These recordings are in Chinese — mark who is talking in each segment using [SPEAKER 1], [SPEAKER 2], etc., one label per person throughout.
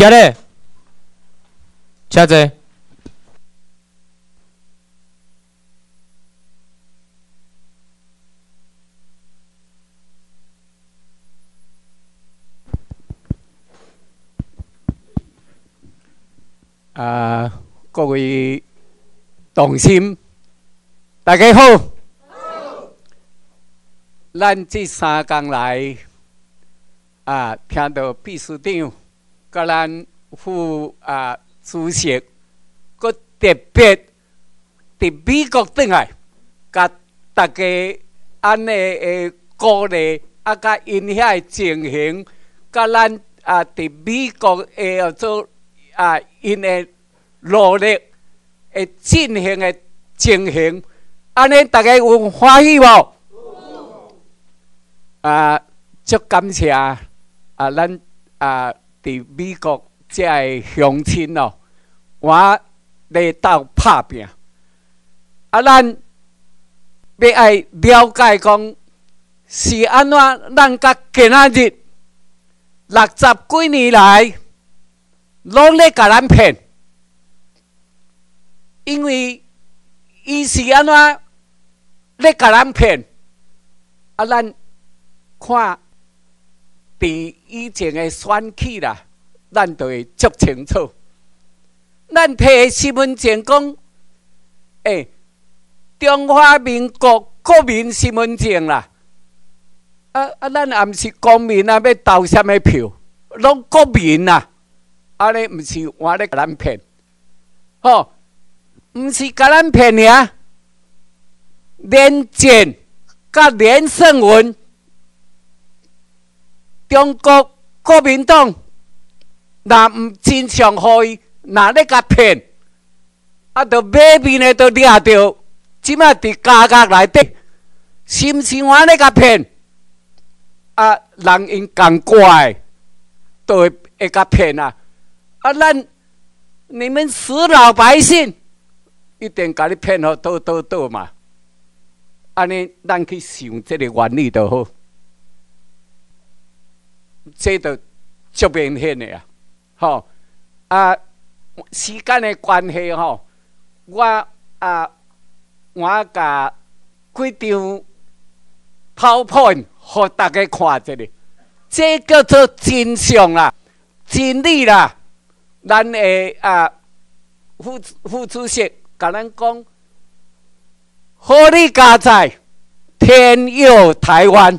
[SPEAKER 1] 今日，车子。
[SPEAKER 2] 啊，各位同心，大家好。咱这三天来啊，听到秘书长、甲咱副啊主席，佮特别伫美国转来，甲大家安尼诶鼓励，啊，甲因遐情形，甲咱啊伫美国诶做。啊，因的努力会进行的情形，安尼大家有欢喜无？啊，足感谢啊，咱啊伫美国这个乡亲哦，我来到拍拼，啊，咱要爱了解讲是安怎，咱甲今仔日六十几年来。拢咧甲咱骗，因为伊是安怎咧甲咱骗，啊，咱看伫以前诶选举啦，咱都会足清楚。咱摕身份证讲，诶，中华民国国民身份证啦，啊啊，咱也毋是公民啊，要投什么票？拢国民啊。安尼毋是我咧甲咱骗，吼，毋是甲咱骗尔。连战、甲连胜文，中国国民党，若毋真常互伊，若咧甲骗，啊，着买面咧，都掠着，即摆伫家家内底，是毋是我咧甲骗？啊，人因讲怪，都会会甲骗啊。啊，咱你们死老百姓一定甲你骗好多多多嘛？安尼，咱去想这个原理就好，这都足明显的啊！吼啊，时间的关系吼，我啊，我甲几张 PowerPoint 互大家看一下，这叫做真相啦，真理啦。咱的啊副副主席甲咱讲，好利家在，天佑台湾。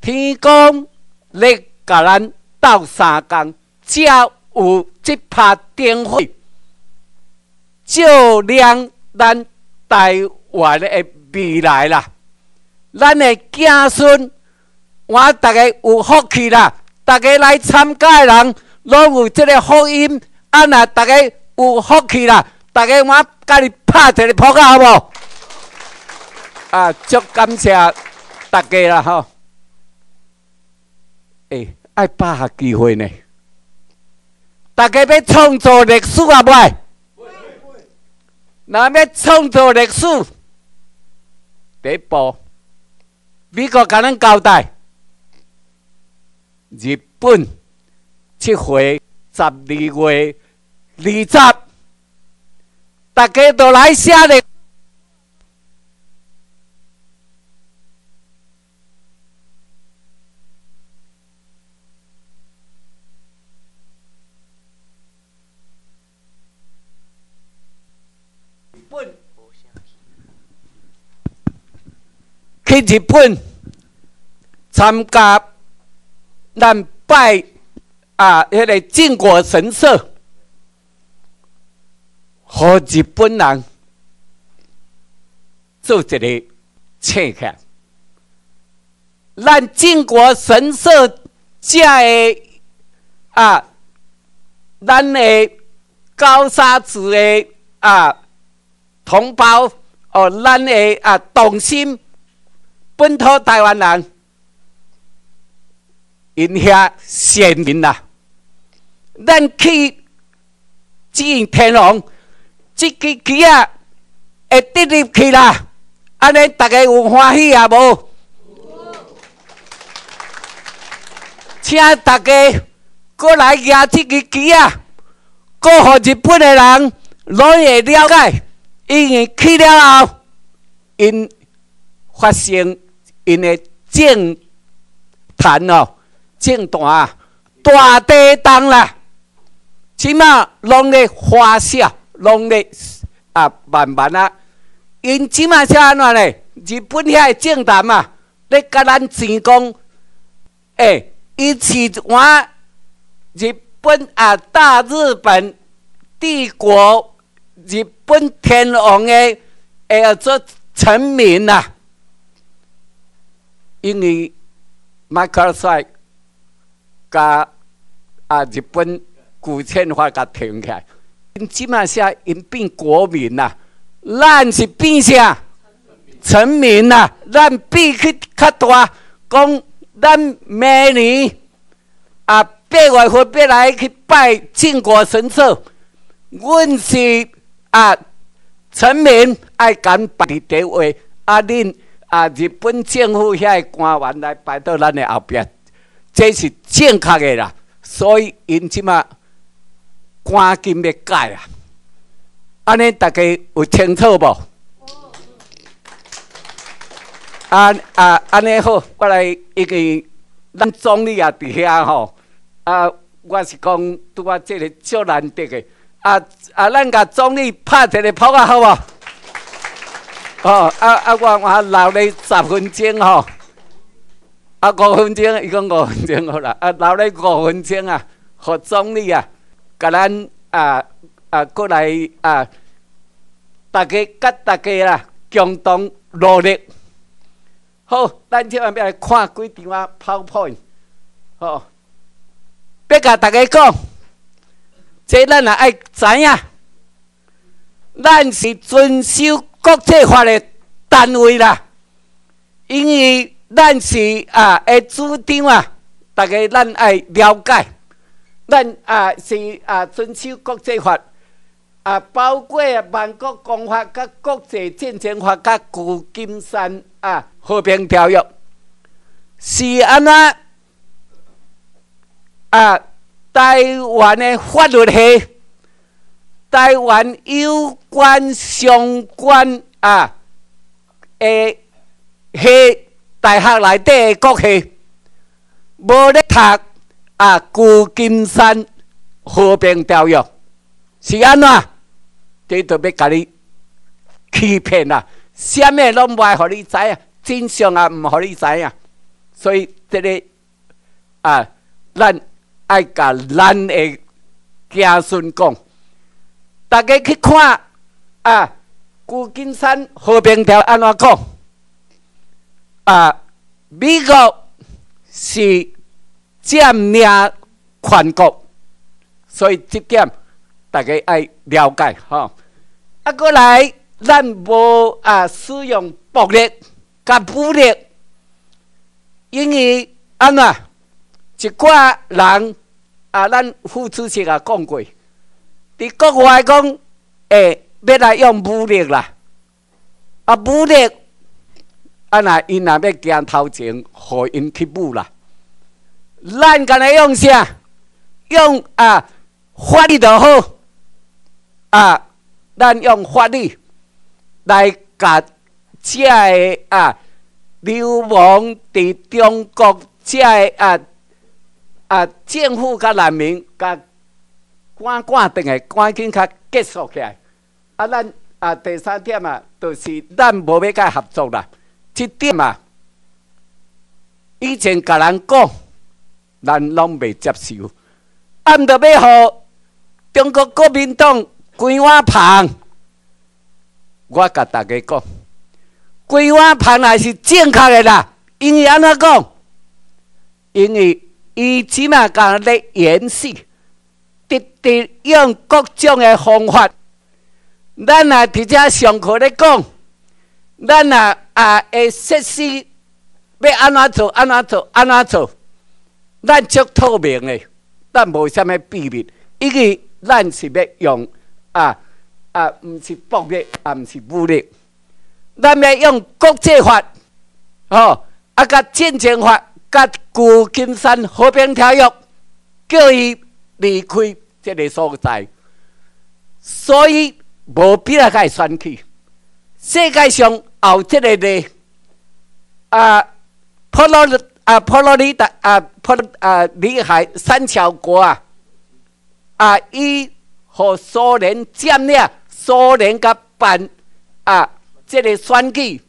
[SPEAKER 2] 天公咧甲咱斗三工，才有即拍电火，照亮咱台湾的未来啦。咱的子孙，我大家有福气啦，大家来参加的人。拢有即个福音，啊！那大家有福气啦，大家我甲你拍一个扑克好无？啊，足感谢大家啦吼！诶，爱把握机会呢，大家要创造历史啊，袂？那要创造历史，第一步，美国甲咱交代，日本。七回十二月二十，大家都来写的。日本参加咱拜。啊！迄个靖国神社，和日本人做一个请客。咱靖国神社这个啊，咱的高沙子的啊同胞哦，咱的啊同心本土台湾人，因遐先民呐。咱去指引天龙，这支旗啊会直入去啦！安尼大家有欢喜啊无？请大家过来压这支旗啊，过互日本的人拢会了解，因为去了后，因发生因的政坛哦，政坛大地动啦，即马拢咧发笑，拢咧啊慢慢啊，因即马是安怎咧？日本遐政坛嘛，咧甲咱钱讲，诶，伊是我日本啊，大日本帝国，日本天皇的要做臣民呐，因为麦克尔帅甲啊日本古宪法甲停起来，因即马下因变国民呐，咱是变啥？臣民呐，咱比去较大，讲咱明年啊八月份要来去拜靖国神社，阮是啊臣民爱敢拜伫第位，啊恁啊日本政府遐官员来排到咱的后壁，这是正确的啦。所以因即马赶紧要改啊！安尼大家有清楚无？啊啊，安尼好，我来一个咱总理也伫遐吼。啊，我是讲拄啊，即个足难得个。啊啊，咱甲总理拍一个炮啊，好无？哦，啊啊，我我留咧十分钟吼。啊，五分钟，伊讲五分钟好啦。啊，留咧五分钟啊，互总理啊，甲咱啊啊过来啊，大家甲大家啦，共同努力。好，咱即下要来看几张啊 PowerPoint。好，要甲大家讲，这咱也爱知影，咱是遵守国际法的单位啦。因为咱是啊，诶主张啊，大家咱爱了解，咱啊是啊遵守国际法。啊，包括啊，万国公法、甲国际战争法、甲旧金山啊和平条约，是安怎啊？台湾的法律系，台湾有关相关啊诶系大学内底诶国系，无咧读啊旧金山和平条约，是安怎？这都要甲你欺骗啊！啥物拢唔爱互你知啊，真相啊唔互你知啊。所以这个啊，咱爱甲咱的家孙讲，大家去看啊，旧金山和平条安怎讲啊？美国是占领全国，所以这点。大家爱了解吼，啊，过来，咱无啊使用暴力甲武力，因为安怎一寡人啊，咱副主席也讲过，伫国外讲，诶，要来用武力啦，啊，武力，啊那因若要行头前，互因去武啦，咱干来用啥？用啊法律就好。啊，咱用法律来甲这个啊流亡伫中国这个啊啊政府甲人民甲赶赶定个赶紧较结束起来。啊，咱啊第三点啊，就是咱无要甲合作啦。这点啊，以前甲人讲，咱拢未接受。按着要互中国国民党。规碗饭，我甲大家讲，规碗饭也是正确的啦。因为安怎讲？因为伊即嘛讲咧演戏，直直用各种的方法。咱啊伫遮上课咧讲，咱啊啊会设施要安怎做？安怎做？安怎做？咱足透明诶，咱无啥物秘密，因为咱是要用。啊啊，毋是暴力，也毋是武力，咱要用国际法，吼，啊，甲战争法，甲旧金山和平条约，叫伊离开即个所在，所以无必要甲伊选去。世界上后这个呢，啊，普罗啊普罗里达啊普啊里海三小国啊，啊，伊和苏联占领，苏联甲办啊，这个选举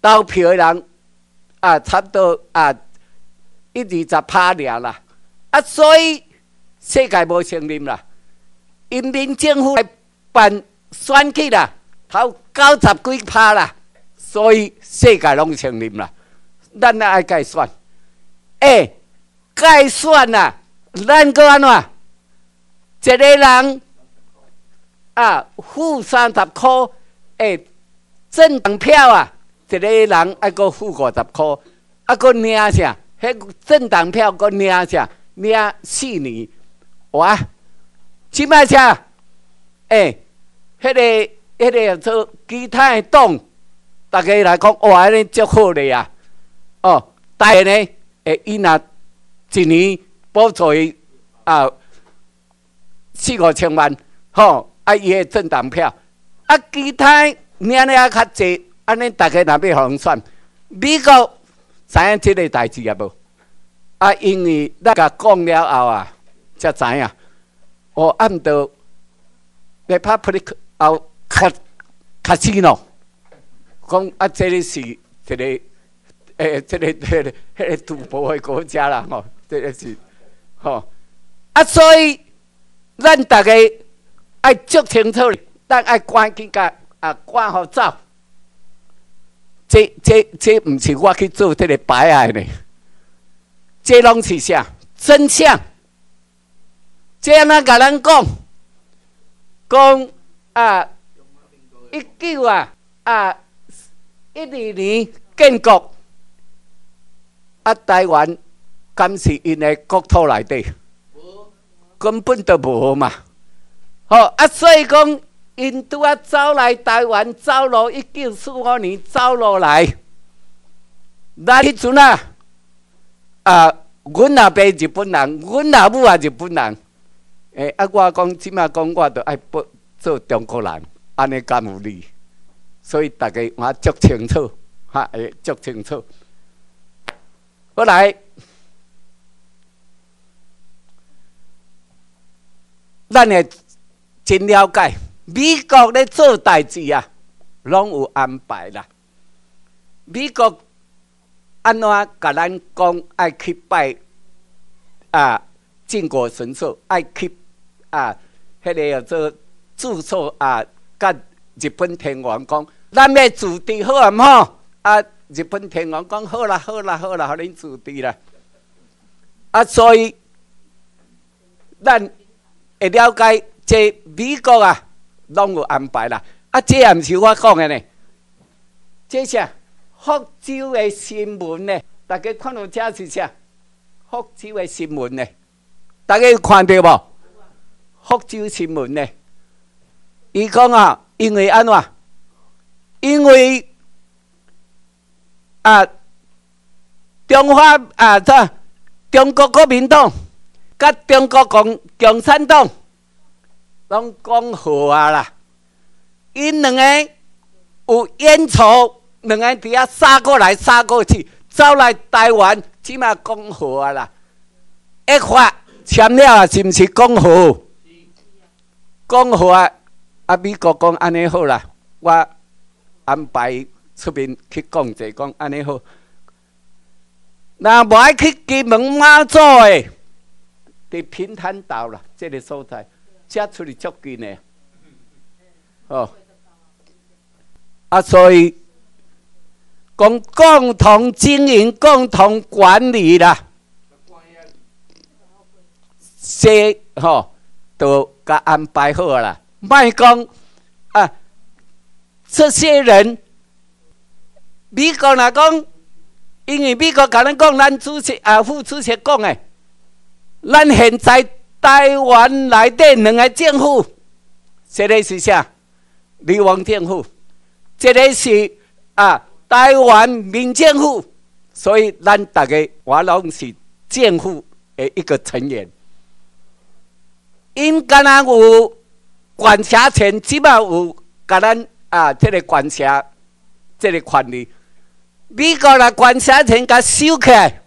[SPEAKER 2] 投票的人啊，差不多啊。一二十趴了啦，啊，所以世界无承认啦。人民政府来办选举啦，头九十几趴啦，所以世界拢成立啦。咱爱改选，哎，改选啊，咱个安怎？一个人啊，付三十块，哎，政党票啊，一个人爱个付五十块，啊个领啥？迄政党票个领啥？领四年，哇！即摆啥？诶，迄个、迄个做其他诶党，大家来讲，哇，安尼足好咧啊！哦，大个呢？诶，伊若一年补助伊啊四五千万，吼！啊，伊诶政党票，啊，其他领了较济，安尼大家若要互人选？美国。知影即个代志啊无？啊，因为咱甲讲了后啊，才知影。我按到你拍普利克后卡卡西诺，讲啊，这里是一个诶，这个这个迄个赌博诶国家啦，吼，这个是吼。啊，所以咱大家爱捉清楚，咱爱关紧甲啊，关好走。这、这、这不是我去做这个白爱呢，这拢是啥真相？这样啊，甲咱讲，讲啊，一九啊啊一二年建国，啊，台湾敢是因的国土内底，根本都无嘛。好啊，所以讲。因拄啊走来台湾，走路一九四五年走路来，那迄阵啊，啊，阮阿爸日本人，阮阿母也日本人，诶，啊，我讲即马讲，我都爱不做中国人，安尼敢有理？所以大家我足清楚，哈，会足清楚。后来，咱也真了解。美国咧做代志啊，拢有安排啦。美国安怎甲咱讲爱去拜啊？靖国神社爱去啊？迄个叫做住宿啊？甲日本天皇讲，咱要住地好啊？好啊？日本天皇讲好啦，好啦，好啦，互恁住地啦。啊，所以咱会了解这美国啊。拢有安排啦，啊，这也毋是我讲的呢，这是福州的新闻呢，大家看到这是啥？福州的新闻呢，大家有看到无？福州新闻呢？伊讲啊，因为安怎？因为啊，中华啊，这中国国民党甲中国共共产党。拢讲好啊啦！因两个有烟草，两个伫遐杀过来杀过去，走来台湾，即码讲好啊啦！一发签了啊是毋是讲好？讲好啊！啊，美国讲安尼好啦，我安排出面去讲者，讲安尼好。那无爱去金门妈祖诶，伫平潭岛啦，这个所在。遮出去足近诶，哦，啊，所以讲共同经营、共同管理啦，这吼都甲安排好啦。卖讲啊，这些人，美国若讲，因为美国甲咱讲，咱主席啊，副主席讲诶，咱现在。台湾内底两个政府，一个是啥？流亡政府，一个是啊台湾民政府。所以咱大家我拢是政府的一个成员。因敢若有管辖权，即码有甲咱啊，这个管辖这个权利。美国来管辖权甲收起来，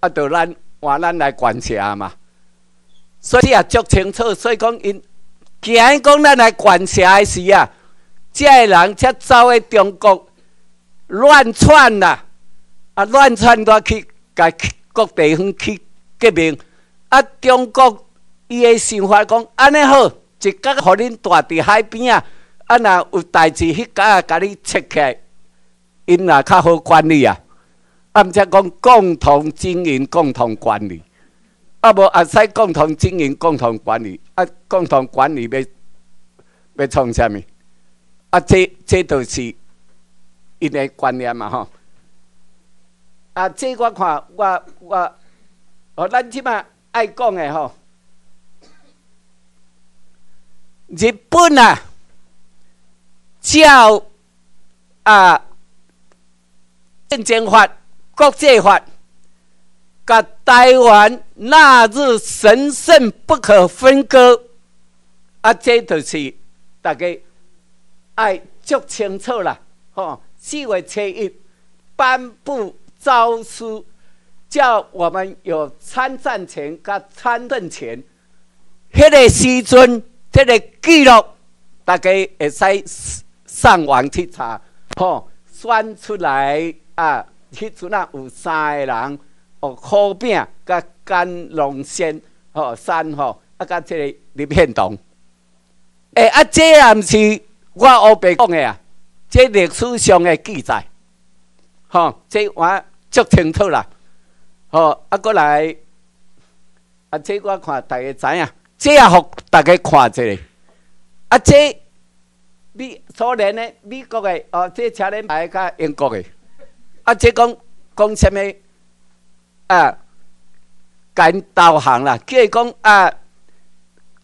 [SPEAKER 2] 啊，就咱换咱来管辖嘛。所以啊，足清楚。所以讲，因既然讲咱来管辖的时啊，即个人才走去中国乱窜啦，啊，乱窜都去甲各地方去革命，啊，中国。伊的想法讲安尼好，一角互恁住伫海边啊，啊若有代志，迄角啊，甲你切开，因若较好管理啊。啊，毋则讲共同经营、共同管理，啊无啊使共同经营、共同管理，啊共同管理要要创啥物？啊，这这都是因的观念嘛吼。啊，这我看我我，哦，咱即马爱讲的吼。日本啊，照啊，政经法、国际法，甲台湾纳入神圣不可分割，啊，这就是大家爱足清楚啦，吼！四月初一颁布诏书，叫我们有参战权、甲参政权，迄个时阵。这个记录，大家会使上网去查，吼，选出来啊，迄阵啊有三个人，哦，好饼甲甘龙仙，吼，三吼，啊，甲这个李片东，诶，啊，这也毋是我乌白讲的啊，这历史上的记载，吼，这我足清楚啦，吼，啊，过来，啊，这我看大家知影。这也互大家看一下，啊，这美苏联的、美国的，哦，这车轮牌甲英国的，啊，这讲讲什么？啊，跟导航啦，叫伊讲啊，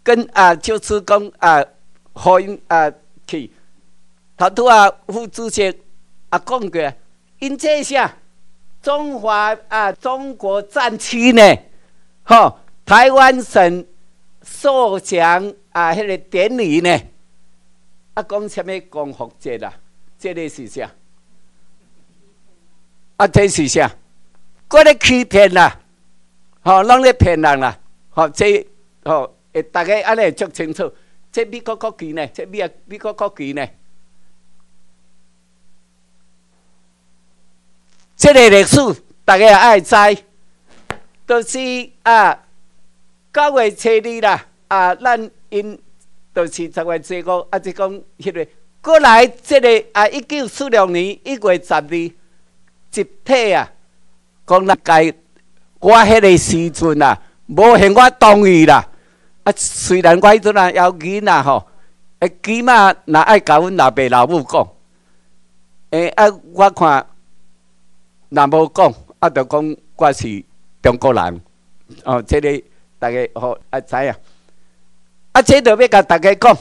[SPEAKER 2] 跟啊，就是讲啊，互因啊去，他都啊，副主席啊讲过，因这下中华啊，中国战区呢，吼，台湾省。受奖啊！迄个典礼呢？啊，讲什么光复节啦？这个是啥？啊，这是啥？过来欺骗啦！吼，拢咧骗人啦！吼，这吼，诶，大家安尼足清楚。这美国国旗呢？这美啊美国国旗呢？这个历史大家也爱知，都是啊。九月初二啦，啊，咱因就是十月初五，啊，就讲迄个过来，即个啊，一九四六年一月十二集体啊，讲咱该我迄个时阵啊，无限我同意啦。啊，虽然我迄阵啊要囡仔吼，啊，起码若爱甲阮老爸老母讲，诶啊，我看若无讲，啊，就讲我是中国人，哦，即个。大家好，啊知啊，啊，这着要甲大家讲，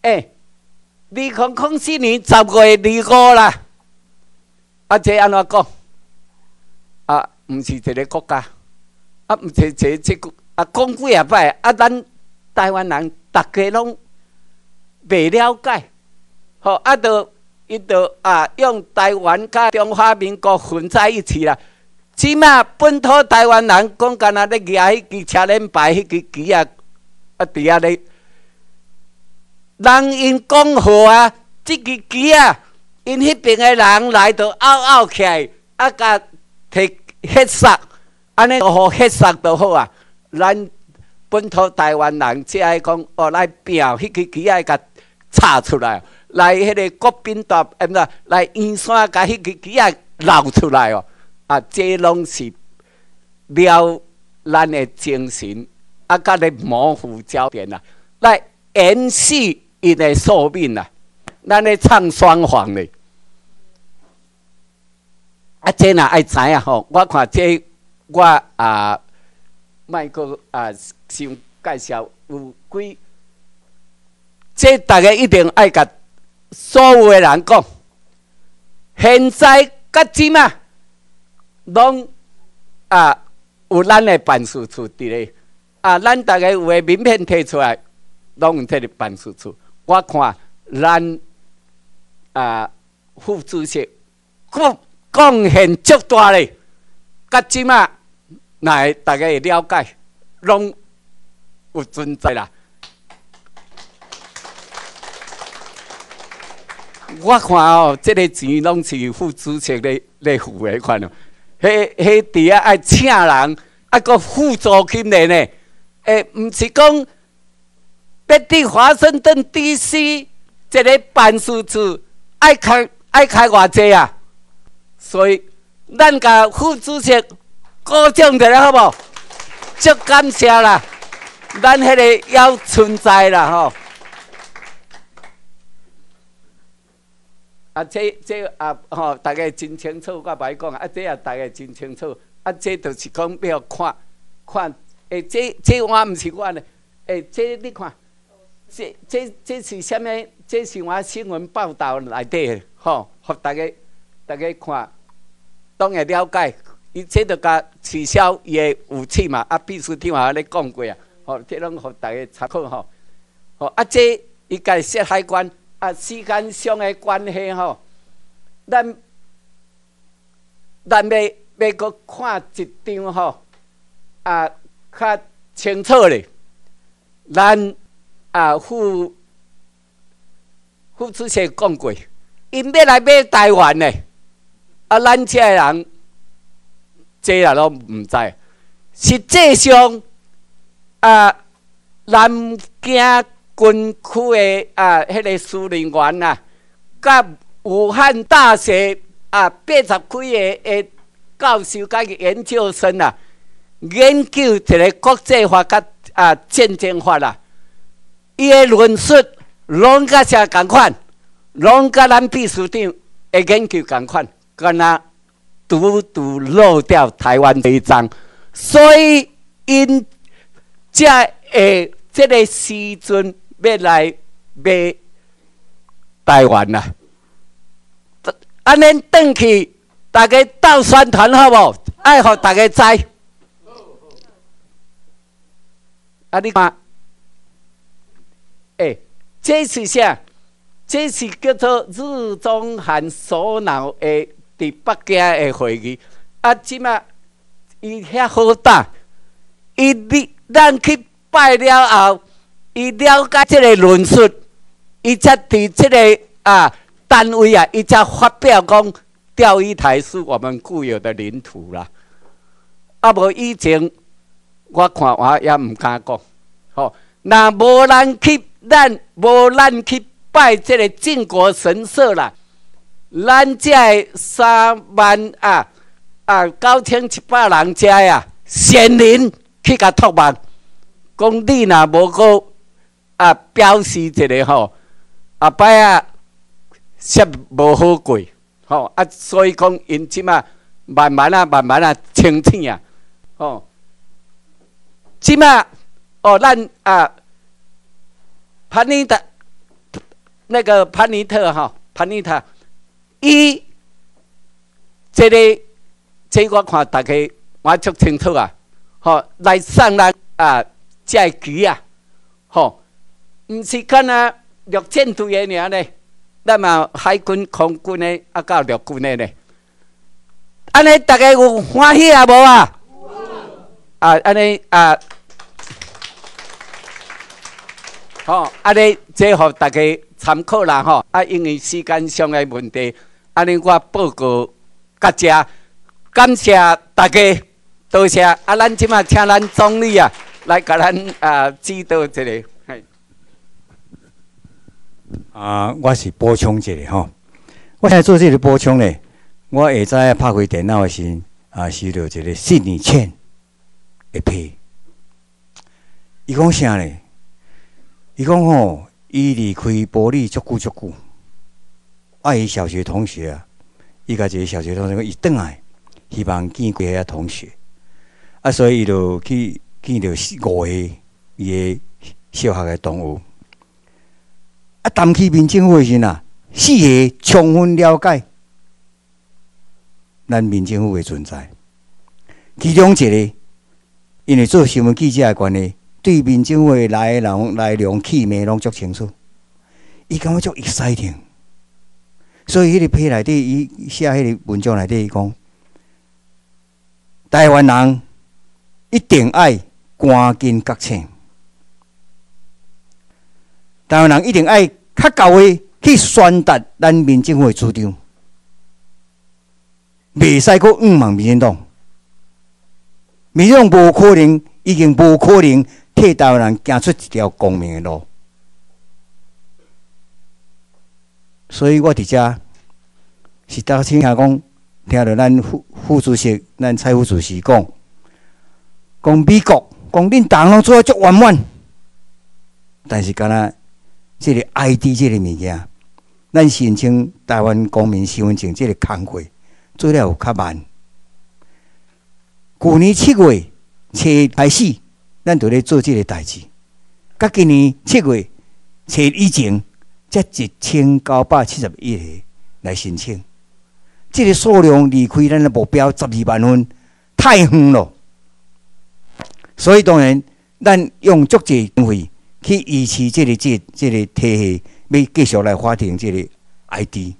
[SPEAKER 2] 诶，二零零四年十月二五啦，啊，这安怎讲？啊，毋是一个国家，啊，毋是这这个啊，讲几啊摆，啊，咱台湾人大家拢未了解，好，啊，着伊着啊，用台湾甲中华民国混在一起啦。起码本土台湾人讲，干那咧举迄支车轮牌，迄支旗啊，啊，伫遐咧，人因讲好啊，即支旗啊，因迄边诶人来到拗拗起来，啊，甲摕黑色，安尼好黑色都好啊。咱本土台湾人只爱讲，哦，来拼迄支旗啊，甲插出来，来迄个国宾岛，毋是来圆山，甲迄支旗啊捞出来哦。啊，这拢是了咱的精神，啊，甲咧模糊焦点啦，来延续伊的寿命啦，咱咧唱双簧咧。啊，这若爱知影吼，我看这我啊，卖个啊，先介绍有几，这大家一定爱甲所有的人讲，现在甲即嘛。拢啊有咱的办事处伫咧，啊，咱大家有诶名片摕出来，拢有摕伫办事处。我看咱啊副主席贡贡献足大咧，甲即马来大家会了解，拢有存在啦。我看哦，即个钱拢是副主席咧咧付诶款哦。迄迄伫遐爱请人，啊个副助金咧呢？诶，毋是讲别伫华盛顿 D.C. 一个办事处爱开爱开偌济啊？所以咱甲副主席鼓掌一下好无？足感谢啦，咱迄个要存在啦吼。啊，这这啊，吼，大家真清楚，我白讲啊，这也大家真清楚。啊，这就是讲要看看，诶，这这我毋是我的，诶，这你看，这这这是虾米？这是我新闻报道内底的，吼，互大家大家看，当然了解。伊这着甲取消伊的武器嘛，啊，必须听我咧讲过啊，吼，这拢互大家参考吼。吼，啊，这伊家设海关。啊，时间上的关系吼，咱咱要要搁看一张吼，啊，较清楚咧。咱啊副副主席讲过，因要来买台湾咧，啊，咱遮人这也拢毋知。实际上啊，南京。军区的啊，迄个司令员啊，甲武汉大学啊八十几个的教授甲研究生啊，研究一个国际化甲啊战争法啦，伊的论述拢甲啥共款，拢甲咱秘书长的研究共款，敢若独独漏掉台湾这一章，所以因才会这个时阵。要来买台湾呐！安尼转去，大家斗宣传好无？爱互大家知。啊，你看，哎，这是啥？这是叫做日中韩首脑的伫北京的会议。啊，即马伊遐好大，伊你咱去拜了后。伊了解即个论述，伊才伫即个啊单位啊，伊才发表讲钓鱼台是我们固有的领土啦。啊，无以前我看我也毋敢讲，吼，那无人去，咱无人去拜即个靖国神社啦。咱遮三万啊啊九千七百人遮呀，先人去甲托梦，讲你若无够。啊，表示一个吼，阿摆啊，说无好过，吼啊，所以讲因即嘛慢慢啊，慢慢啊，清醒啊，吼，即嘛哦，咱啊，潘尼特那个潘尼特哈，潘尼特，伊这个这我看大家我足清楚啊，吼来上咱啊，这局啊，吼。毋是干那陆战队的尔呢？咱嘛海军、空军的，啊，到陆军的呢？安尼大家有欢喜啊无啊？啊，安尼啊，好，安尼这互大家参考啦吼。啊，因为时间上的问题，安尼我报告大家，感谢大家，多谢。啊，咱即马请咱总理啊来甲咱啊指导一个。
[SPEAKER 3] 啊，我是补充一下吼。我现做这个补充咧，我下早拍开电脑的时，啊，收到一个信里欠一批。伊讲啥咧？伊讲吼，伊离开玻璃足久足久。啊，伊小学同学啊，伊甲一个小学同学伊转来，希望见几个同学。啊，所以伊就去见着五个伊个小学的同学。啊，谈起民政府的时呐，四个充分了解咱民政府的存在。其中一个因为做新闻记者诶关系，对民政府来人来龙去脉拢足清楚。伊感觉足 exciting，所以迄个批内底，伊写迄个文章内底伊讲，台湾人一定爱赶紧觉醒，台湾人一定爱较到位去宣达咱民政府诶主张，袂使阁五望民进党。民众无可能，已经无可能替台湾人行出一条光明的路。所以我伫遮是大听讲，听到咱副副主席、咱财务主席讲，讲美国讲恁党拢做足圆满，但是敢若即个 ID 即个物件，咱申请台湾公民身份证即个工课做了有较慢。去年七月初开始，咱就咧做即个代志。甲今年七月初以前，才一千九百七十一个来申请。即个数量离开咱的目标十二万分，太远了。所以当然，咱用足济经费去维持即个即即个体系，要继续来发展即个 ID。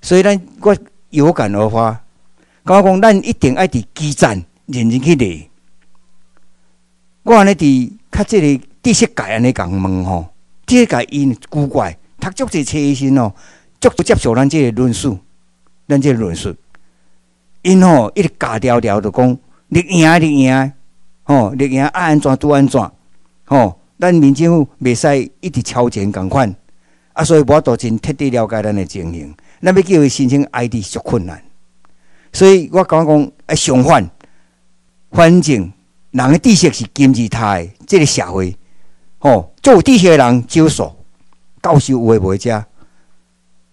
[SPEAKER 3] 所以咱我有感而发。我讲，咱一定爱伫基站认真去练。我安尼伫较即个知识界安尼讲问吼，知识界因古怪，读足济册先哦，足不接受咱即个论述，咱即个论述。因吼一直假条条就讲，你赢你赢，吼你赢爱安怎拄安怎，吼咱民政府袂使一直超前共款，啊，所以无都真彻底了解咱的情形，咱要叫伊申请 ID 足困难。所以我讲讲，啊，相反，反正人的知识是金字塔的，这个社会，吼，做知识的人少数，教授有诶无遮，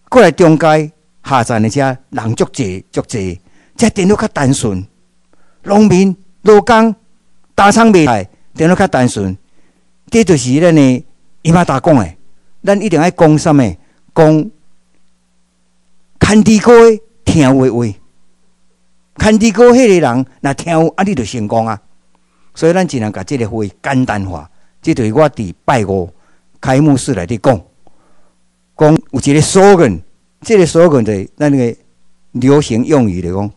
[SPEAKER 3] 过来中间下站的遮人足济足济，这电脑较单纯，农民劳工打厂卖菜，电脑较单纯，这就是咱的伊妈达讲诶，咱一定爱讲啥物？讲看地歌听话话。看地哥迄个人，若听啊，你就成功啊！所以咱只能甲即个话简单化。即对我伫拜五开幕式内底讲，讲有一个 slogan，即个 slogan 就咱个流行用语来讲，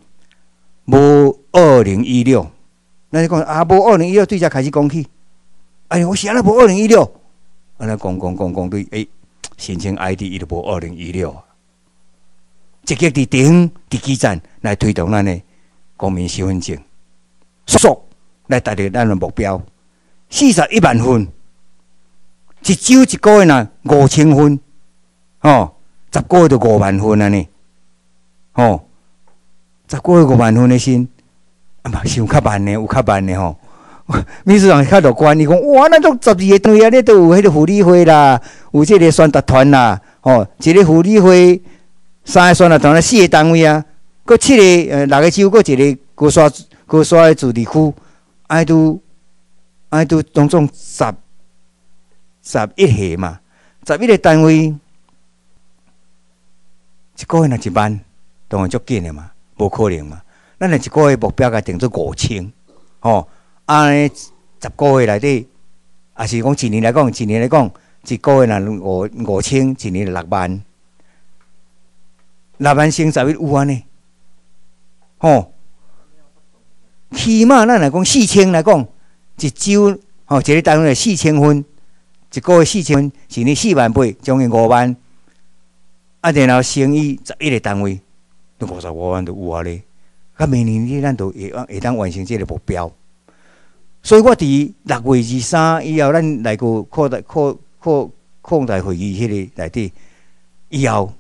[SPEAKER 3] 无二零一六。咱就讲啊，无二零一六对遮开始讲起。哎呀，我写了无二零一六，安尼讲讲讲讲对，诶，申请 ID 伊就无二零一六。积极伫顶伫基站来推动咱的。公民身份证，速来达到咱的目标。四十一万分，一周一个月呐五千分，吼，十个月就五万份啊呢，吼，十个月五万分的心，啊嘛是有较慢的，有较慢的吼。秘书长较乐观，伊讲哇，那种十二个队啊，咧都有迄个福利会啦，有即个宣达团啦，吼，一个福利会，三个宣达团，四个单位啊。搁七个呃，六个州，搁一个高刷高刷的主地区，爱都爱都当中十十一下嘛，十一个单位，一个月若一万，当然足紧的嘛，无可能嘛。咱若一个月目标甲定做五千，吼，安尼十个月内底，也是讲一年来讲，一年来讲，一个月若五五千，一年六万，六万升十一有安尼。吼，起码咱来讲四千来讲，一周吼一个单位四千分，一个月四千分，一年四万八，将近五万。啊，然后乘以十一个单位，都五十五万都有啊咧。啊，明年呢，咱都会会当完成这个目标。所以我伫六月二三以后，咱来个扩大扩扩扩大会议迄个内底以后，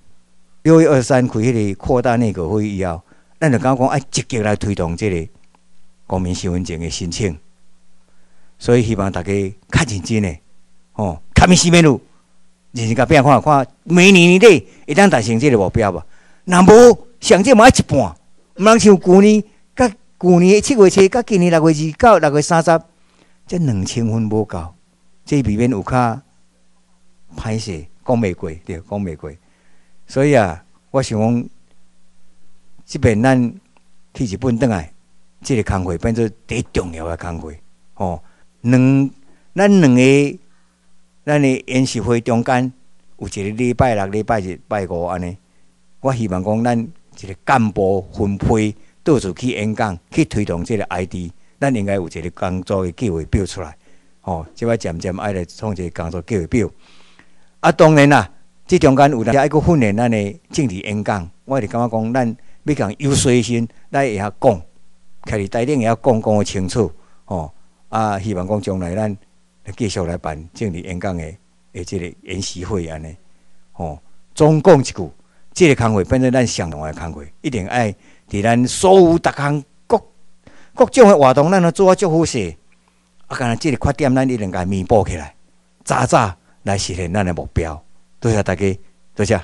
[SPEAKER 3] 六月二三开迄个扩大内阁会议以后。咱就讲讲，爱积极来推动这个公民身份证的申请，所以希望大家较认真诶，吼，看面四面路，认真甲变看看，每年年底会当达成这个目标吧。若无上至嘛一半，毋通像旧年、旧年七月初、甲今年六月二九、六月三十，这两千分无够，这未免有较歹势，讲袂过，对，讲袂过。所以啊，我想讲。即边咱去日本倒来，即个工会变做第重要的工会。吼，两咱两个咱的演习会中间有一个礼拜六、礼拜日、拜五安尼。我希望讲咱一个干部分配到处去演讲，去推动即个 ID，咱应该有一个工作的计划表出来。吼，即摆渐渐爱来创一个工作计划表。啊，当然啦，即中间有当爱搁训练咱的政治演讲，我是感觉讲咱要讲有细心，咱会晓讲，徛伫台顶会晓讲讲清楚。吼，啊，希望讲将来咱继续来办政治演讲的诶，即个演习会安尼。吼，总讲一句，即个工会变成咱上重要的工会，一定爱伫咱所有逐项各各种的活动，咱都做啊足好势。啊，干若即个缺点，咱一定甲弥补起来，早早来实现咱的目标。多谢大家，多谢。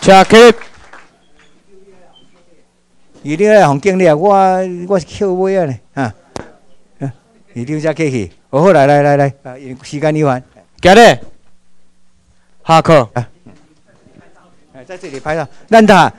[SPEAKER 1] 请起。
[SPEAKER 3] 伊你来红经理啊，我我是扣尾啊呢，哈。伊你才客气，好好来来来来，啊，因时间有限，
[SPEAKER 1] 今日下课。
[SPEAKER 3] 哎，在这里拍照，咱他